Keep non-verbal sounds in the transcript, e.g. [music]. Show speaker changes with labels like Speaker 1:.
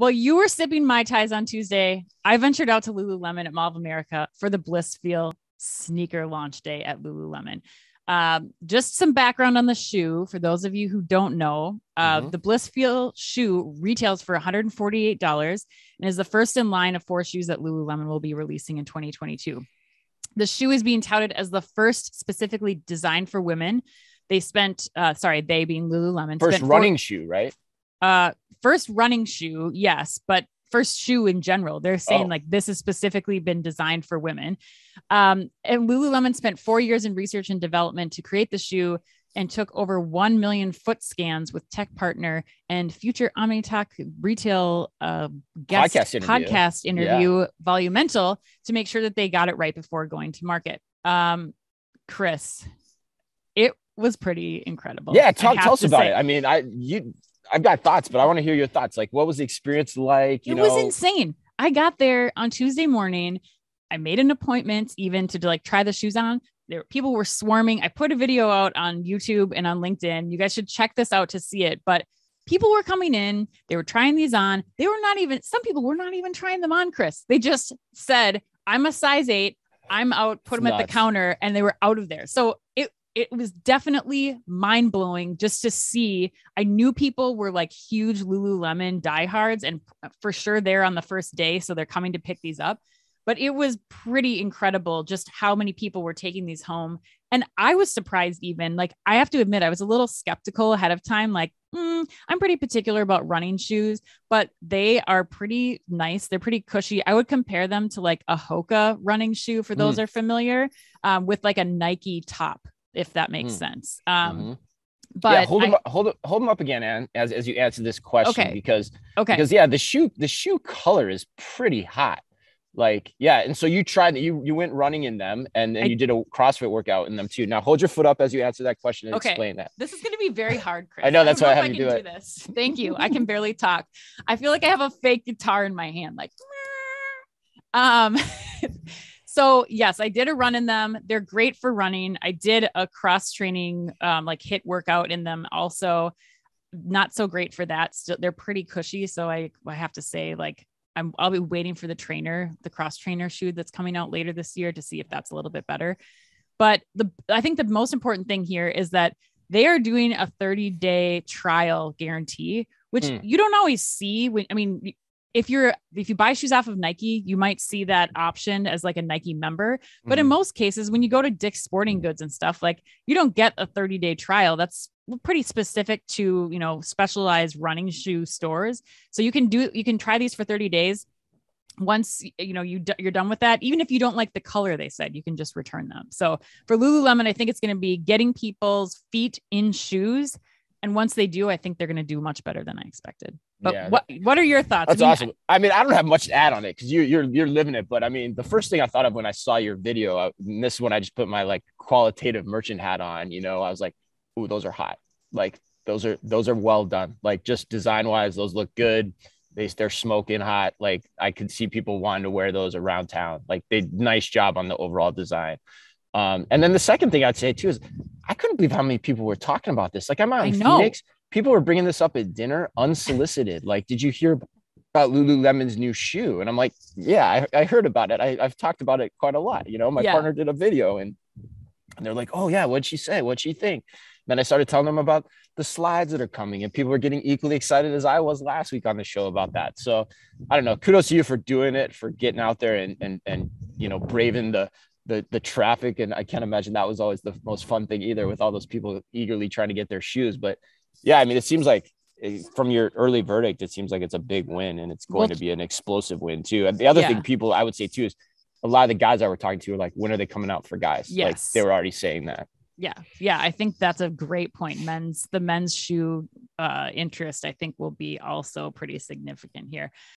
Speaker 1: Well, you were sipping Mai Tais on Tuesday. I ventured out to Lululemon at Mall of America for the Blissfeel sneaker launch day at Lululemon. Um, just some background on the shoe for those of you who don't know. Uh,
Speaker 2: Mhm.
Speaker 1: The Blissfeel shoe retails for $148 and is the first in line of four shoes that Lululemon will be releasing in 2022. The shoe is being touted as the first specifically designed for women. They spent, uh, sorry, they being Lululemon,
Speaker 2: First running shoe, right?
Speaker 1: uh first running shoe yes but first shoe in general they're saying
Speaker 2: Oh.
Speaker 1: like this has specifically been designed for women um and lululemon spent four years in research and development to create the shoe and took over 1 million foot scans with tech partner and future omnitalk retail uh, guest
Speaker 2: Podcast interview.
Speaker 1: podcast interview volumental to make sure that they got it right before going to market um chris it was pretty incredible
Speaker 2: Yeah, talk, tell us about
Speaker 1: say.
Speaker 2: it. I mean, I you I've got thoughts, but I want to hear your thoughts. Like, what was the experience like? You
Speaker 1: it
Speaker 2: know,
Speaker 1: was insane. I got there on Tuesday morning. I made an appointment even to like try the shoes on. There people were swarming. I put a video out on YouTube and on LinkedIn. You guys should check this out to see it. But people were coming in, they were trying these on. They were not even some people were not even trying them on, Chris. They just said, "I'm a size 8. I'm out." Put
Speaker 2: It's
Speaker 1: them at the counter and they were out of there. So it was definitely mind blowing just to see. I knew people were like huge Lululemon diehards, and for sure they're on the first day, so they're coming to pick these up. But it was pretty incredible just how many people were taking these home, and I was surprised. Even like I have to admit, I was a little skeptical ahead of time. Like "Mm, I'm pretty particular about running shoes, but they are pretty nice. They're pretty cushy. I would compare them to like a Hoka running shoe for those are familiar, um, with like a Nike top, if that makes
Speaker 2: Mm.
Speaker 1: sense. Um,
Speaker 2: Mhm.
Speaker 1: but
Speaker 2: yeah, hold
Speaker 1: I-
Speaker 2: them up, hold hold them up again, Anne, as as you answer this question,
Speaker 1: Okay.
Speaker 2: because
Speaker 1: okay.
Speaker 2: because yeah, the shoe the shoe color is pretty hot. Like yeah, and so you tried that you you went running in them, and then
Speaker 1: I-
Speaker 2: you did a CrossFit workout in them too. Now hold your foot up as you answer that question and
Speaker 1: Okay.
Speaker 2: explain that.
Speaker 1: This is going to be very hard, Chris.
Speaker 2: I know, that's
Speaker 1: don't
Speaker 2: why I have you do it.
Speaker 1: this. Thank you. I can barely talk. I feel like I have a fake guitar in my hand, like. [laughs] Um. [laughs] so yes, I did a run in them. They're great for running. I did a cross training, um, like HIIT workout in them. Also, not so great for that. Still, they're pretty cushy. So I, I have to say, like, I'm, I'll be waiting for the trainer, the cross trainer shoe that's coming out later this year to see if that's a little bit better. But the, I think the most important thing here is that they are doing a 30 day trial guarantee, which
Speaker 2: Hmm.
Speaker 1: you don't always see when, I mean, if you're, if you buy shoes off of Nike, you might see that option as like a Nike member. But in
Speaker 2: Mhm.
Speaker 1: most cases, when you go to Dick's Sporting Goods and stuff, like you don't get a 30 day trial. That's pretty specific to, you know, specialized running shoe stores. So you can do, you can try these for 30 days. Once you know you you're done with that, even if you don't like the color, they said you can just return them. So for Lululemon, I think it's going to be getting people's feet in shoes, and once they do, I think they're going to do much better than I expected. But
Speaker 2: Yeah,
Speaker 1: what what are your thoughts?
Speaker 2: That's
Speaker 1: I mean,
Speaker 2: awesome. I mean, I don't have much to add on it because you, you're you're living it. But I mean, the first thing I thought of when I saw your video, uh, and this one I just put my like qualitative merchant hat on. You know, I was like, "Ooh, those are hot. Like those are those are well done. Like just design wise, those look good. They they're smoking hot. Like I could see people wanting to wear those around town. Like they nice job on the overall design. Um, and then the second thing I'd say too is I couldn't believe how many people were talking about this. Like I'm out in. Phoenix, people were bringing this up at dinner unsolicited. like, did you hear about Lululemon's new shoe? And I'm like, yeah, I, I heard about it. I, I've talked about it quite a lot. You know, my
Speaker 1: Yeah.
Speaker 2: partner did a video and, and they're like, oh yeah, what'd she say? What'd she think? Then I started telling them about the slides that are coming and people were getting equally excited as I was last week on the show about that. So I don't know. Kudos to you for doing it, for getting out there and, and, and, you know, braving the, the, the traffic. And I can't imagine that was always the most fun thing either with all those people eagerly trying to get their shoes. But yeah, I mean, it seems like eh, from your early verdict, it seems like it's a big win and it's going
Speaker 1: Well,
Speaker 2: to be an explosive win too. And the other
Speaker 1: Yeah.
Speaker 2: thing people I would say too is a lot of the guys I were talking to were like, when are they coming out for guys? Like
Speaker 1: Yes.
Speaker 2: they were already saying that.
Speaker 1: yeah yeah i think that's a great point men's the men's shoe uh interest i think will be also pretty significant here